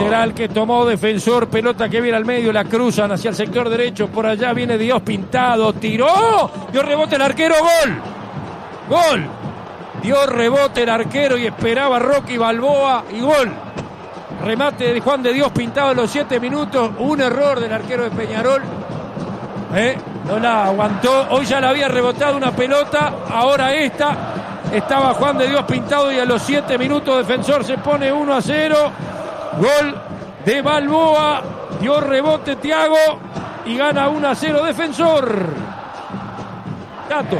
Lateral que tomó defensor, pelota que viene al medio, la cruzan hacia el sector derecho, por allá viene Dios pintado, tiró, dio rebote el arquero, gol, gol, dio rebote el arquero y esperaba Rocky Balboa y gol. Remate de Juan de Dios pintado en los siete minutos, un error del arquero de Peñarol. ¿eh? No la aguantó, hoy ya la había rebotado una pelota, ahora esta. Estaba Juan de Dios pintado y a los siete minutos defensor se pone 1 a 0. Gol de Balboa. Dio rebote Tiago y gana 1 a 0 defensor. Tato.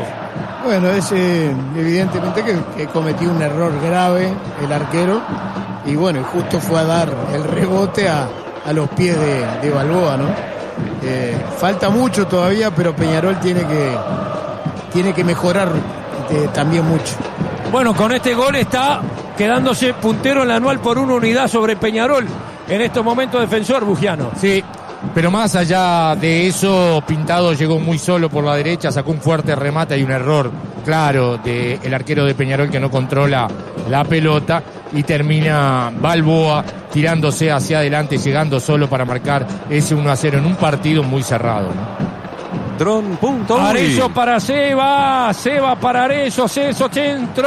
Bueno, es eh, evidentemente que, que, cometió un error grave el arquero y bueno, justo fue a dar el rebote a, a los pies de, de Balboa, ¿no? Eh, falta mucho todavía, pero Peñarol tiene que, tiene que mejorar eh, también mucho. Bueno, con este gol está quedándose puntero en la anual por una unidad sobre Peñarol. En estos momentos defensor Bugiano. Sí, pero más allá de eso, Pintado llegó muy solo por la derecha, sacó un fuerte remate y un error claro del arquero de Peñarol que no controla la pelota y termina Balboa tirándose hacia adelante, llegando solo para marcar ese 1 a 0 en un partido muy cerrado. Arezo para Seba, Seba para Arezo, Ceso centro,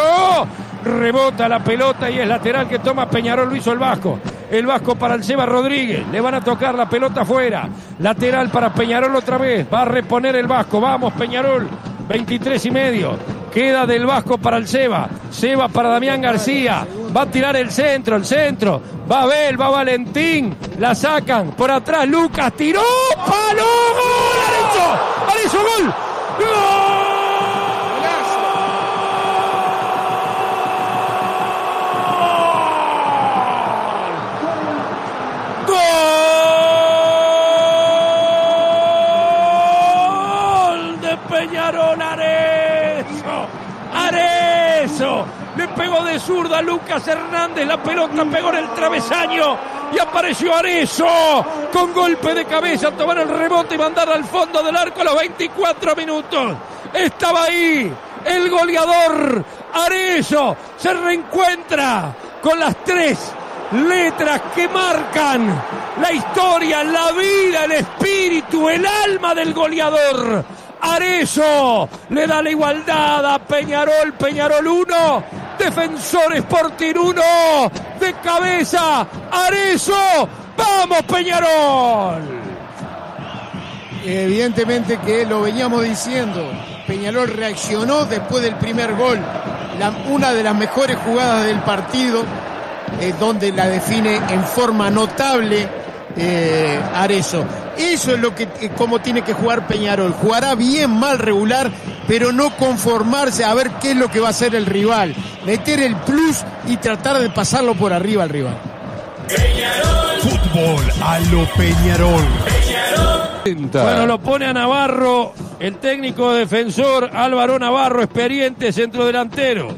rebota la pelota y es lateral que toma Peñarol, lo hizo el Vasco. El Vasco para el Seba Rodríguez, le van a tocar la pelota afuera. Lateral para Peñarol otra vez, va a reponer el Vasco, vamos Peñarol, 23 y medio. Queda del Vasco para el Seba. Seba para Damián García. Va a tirar el centro, el centro. Va Abel, va Valentín. La sacan. Por atrás Lucas. Tiró. ¡Palo! Le pegó de zurda Lucas Hernández. La pelota pegó en el travesaño. Y apareció Arezo. Con golpe de cabeza. Tomar el rebote y mandar al fondo del arco a los 24 minutos. Estaba ahí. El goleador Arezo se reencuentra con las tres letras que marcan la historia, la vida, el espíritu, el alma del goleador. Arezo le da la igualdad a Peñarol, Peñarol 1, Defensor Sporting 1, de cabeza, Arezo, vamos Peñarol. Evidentemente que lo veníamos diciendo, Peñarol reaccionó después del primer gol, una de las mejores jugadas del partido, eh, donde la define en forma notable eh, Arezo. Eso es lo que eh, como tiene que jugar Peñarol. Jugará bien, mal, regular, pero no conformarse a ver qué es lo que va a hacer el rival. Meter el plus y tratar de pasarlo por arriba al rival. Fútbol a lo Peñarol. Bueno, lo pone a Navarro, el técnico defensor Álvaro Navarro, experiente centro delantero.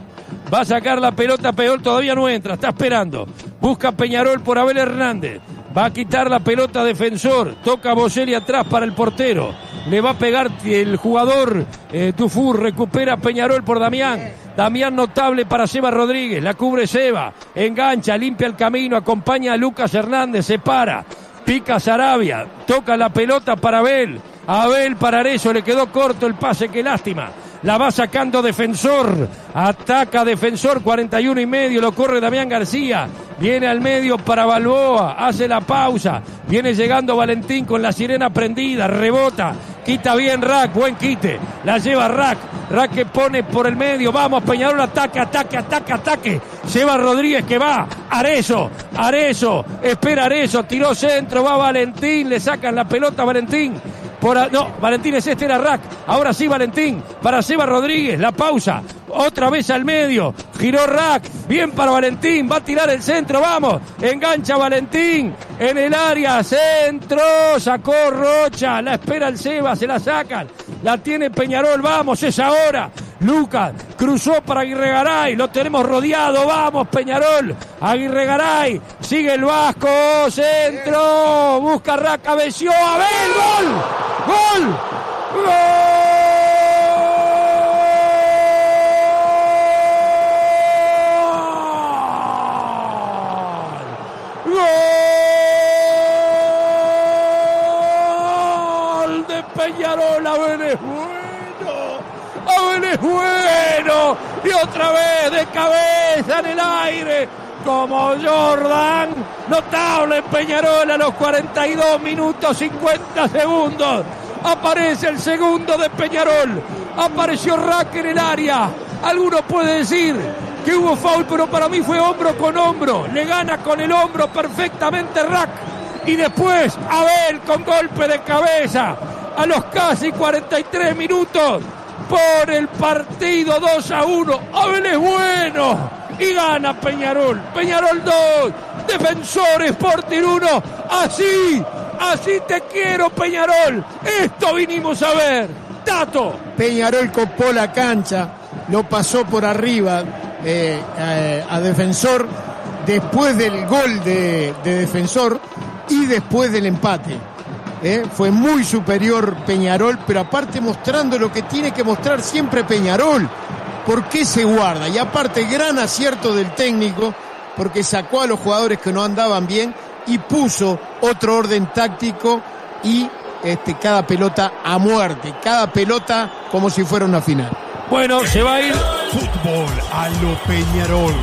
Va a sacar la pelota, Peñarol todavía no entra, está esperando. Busca Peñarol por Abel Hernández. Va a quitar la pelota defensor. Toca Boselli atrás para el portero. Le va a pegar el jugador eh, Tufur. Recupera Peñarol por Damián. Damián notable para Seba Rodríguez. La cubre Seba. Engancha, limpia el camino. Acompaña a Lucas Hernández. Se para. Pica Sarabia. Toca la pelota para Abel. Abel para Arezo. Le quedó corto el pase. Qué lástima. La va sacando defensor. Ataca defensor 41 y medio. Lo corre Damián García. Viene al medio para Balboa. Hace la pausa. Viene llegando Valentín con la sirena prendida. Rebota. Quita bien Rack. Buen quite. La lleva Rack. Rack que pone por el medio. Vamos, Peñarol. Ataque, ataque, ataque, ataque. Lleva Rodríguez que va. Arezo. Arezo. Espera Arezo. Tiró centro. Va Valentín. Le sacan la pelota a Valentín. No, Valentín es este, era Rack. Ahora sí, Valentín. Para Seba Rodríguez. La pausa. Otra vez al medio. Giró Rack. Bien para Valentín. Va a tirar el centro. Vamos. Engancha Valentín. En el área. Centro. Sacó Rocha. La espera el Seba. Se la sacan. La tiene Peñarol. Vamos. Es ahora. Lucas cruzó para Aguirre Garay, lo tenemos rodeado, vamos Peñarol, Aguirre Garay, sigue el Vasco, centro, busca Rack, cabeció, Abel, gol, gol, gol. Es bueno. Abel es bueno. Y otra vez de cabeza en el aire. Como Jordan. Notable Peñarol a los 42 minutos 50 segundos. Aparece el segundo de Peñarol. Apareció Rack en el área. Alguno puede decir que hubo foul, pero para mí fue hombro con hombro. Le gana con el hombro perfectamente Rack. Y después Abel con golpe de cabeza a los casi 43 minutos por el partido 2 a 1. Abel es bueno y gana Peñarol. Peñarol 2, Defensor Sporting 1. Así, así te quiero Peñarol. Esto vinimos a ver. Tato. Peñarol copó la cancha, lo pasó por arriba eh, a, Defensor después del gol de Defensor y después del empate. ¿Eh? Fue muy superior Peñarol, pero aparte mostrando lo que tiene que mostrar siempre Peñarol. ¿Por qué se guarda? Y aparte, gran acierto del técnico, porque sacó a los jugadores que no andaban bien y puso otro orden táctico y este, cada pelota a muerte, cada pelota como si fuera una final. Bueno, se va a ir. Fútbol a lo Peñarol.